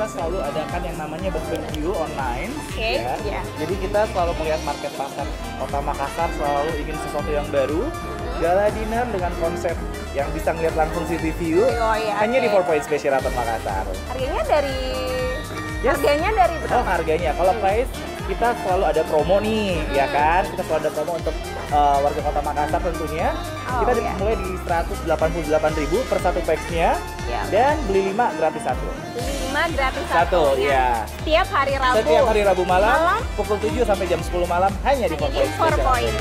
kita selalu adakan yang namanya barbecue online. Oke, ya. iya. Jadi kita selalu melihat market pasar Kota Makassar selalu ingin sesuatu yang baru. Gala dinner dengan konsep yang bisa ngeliat langsung city view Oh, iya, hanya di oke. Four Space Sheraton Makassar. Harganya dari Yes. harganya dari Oh berapa? harganya, kalau price kita selalu ada promo nih, ya Hmm. kan? Kita selalu ada promo untuk uh, warga Kota Makassar tentunya. Oh, kita iya. mulai di 188.000 per satu packsnya Ya. dan beli 5 gratis satu. Beli 5 gratis Satu, satu. iya. Setiap hari Rabu. Setiap hari Rabu malam, Malam. pukul 7 sampai jam 10 malam hanya di Hanya Four di Points Four Special. Point.